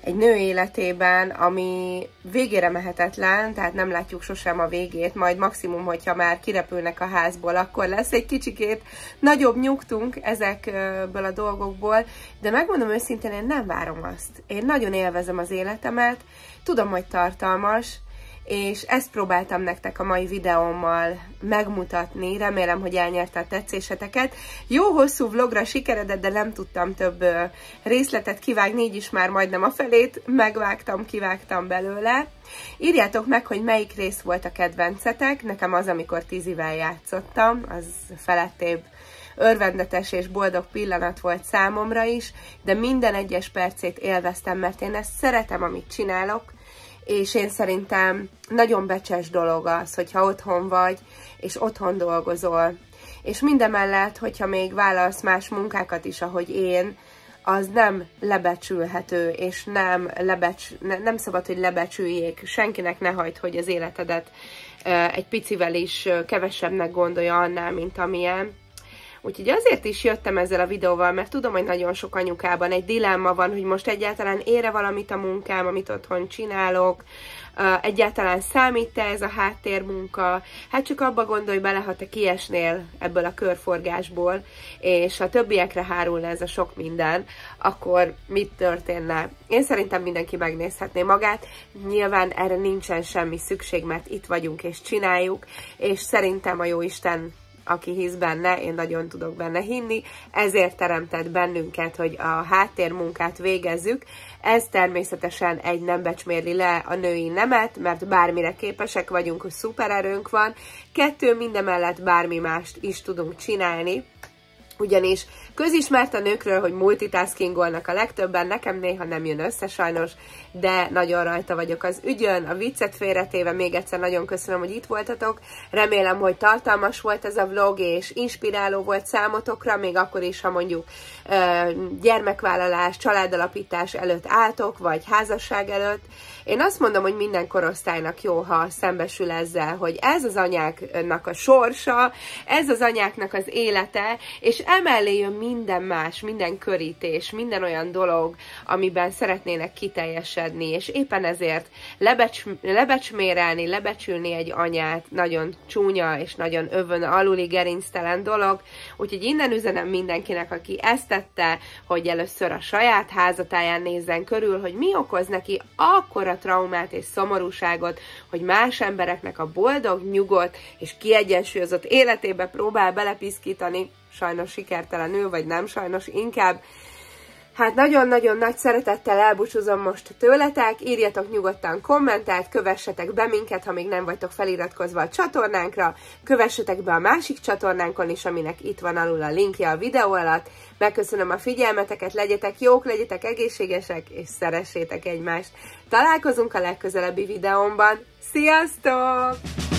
egy nő életében, ami végére mehetetlen, tehát nem látjuk sosem a végét, majd maximum, hogyha már kirepülnek a házból, akkor lesz egy kicsikét nagyobb nyugtunk ezekből a dolgokból, de megmondom őszintén, én nem várom azt. Én nagyon élvezem az életemet, tudom, hogy tartalmas, és ezt próbáltam nektek a mai videómmal megmutatni, remélem, hogy elnyerte a tetszéseteket. Jó hosszú vlogra sikeredett, de nem tudtam több részletet kivágni, így is már majdnem a felét megvágtam, kivágtam belőle. Írjátok meg, hogy melyik rész volt a kedvencetek, nekem az, amikor tízivel játszottam, az felettébb örvendetes és boldog pillanat volt számomra is, de minden egyes percét élveztem, mert én ezt szeretem, amit csinálok, és én szerintem nagyon becses dolog az, hogyha otthon vagy, és otthon dolgozol. És mindemellett, hogyha még vállalsz más munkákat is, ahogy én, az nem lebecsülhető, és nem, lebecs, ne, nem szabad, hogy lebecsüljék. Senkinek ne hagyd, hogy az életedet egy picivel is kevesebbnek gondolja annál, mint amilyen. Úgyhogy azért is jöttem ezzel a videóval, mert tudom, hogy nagyon sok anyukában egy dilemma van, hogy most egyáltalán ére valamit a munkám, amit otthon csinálok, egyáltalán számít-e ez a háttérmunka, hát csak abba gondolj bele, ha te kiesnél ebből a körforgásból, és a többiekre hárulna ez a sok minden, akkor mit történne? Én szerintem mindenki megnézhetné magát, nyilván erre nincsen semmi szükség, mert itt vagyunk és csináljuk, és szerintem a Jóisten aki hisz benne, én nagyon tudok benne hinni, ezért teremtett bennünket, hogy a háttérmunkát végezzük. Ez természetesen egy nem becsmérli le a női nemet, mert bármire képesek vagyunk, hogy szupererőnk van. Kettő, mindemellett bármi mást is tudunk csinálni, ugyanis közismert a nőkről, hogy multitaskingolnak a legtöbben, nekem néha nem jön össze sajnos, de nagyon rajta vagyok az ügyön, a viccet félretéve még egyszer nagyon köszönöm, hogy itt voltatok, remélem, hogy tartalmas volt ez a vlog, és inspiráló volt számotokra, még akkor is, ha mondjuk gyermekvállalás, családalapítás előtt álltok, vagy házasság előtt. Én azt mondom, hogy minden korosztálynak jó, ha szembesül ezzel, hogy ez az anyáknak a sorsa, ez az anyáknak az élete, és emellé jön minden más, minden körítés, minden olyan dolog, amiben szeretnének kiteljesedni, és éppen ezért lebecs, lebecsmérelni, lebecsülni egy anyát nagyon csúnya és nagyon övön aluli gerinctelen dolog, úgyhogy innen üzenem mindenkinek, aki ezt tette, hogy először a saját házatáján nézzen körül, hogy mi okoz neki akkora traumát és szomorúságot, hogy más embereknek a boldog, nyugodt és kiegyensúlyozott életébe próbál belepiszkítani, sajnos sikertelenül, vagy nem sajnos, inkább Hát nagyon-nagyon nagy szeretettel elbúcsúzom most tőletek, írjatok nyugodtan kommentát, kövessetek be minket, ha még nem vagytok feliratkozva a csatornánkra, kövessetek be a másik csatornánkon is, aminek itt van alul a linkje a videó alatt. Megköszönöm a figyelmeteket, legyetek jók, legyetek egészségesek, és szeressétek egymást. Találkozunk a legközelebbi videómban. Sziasztok!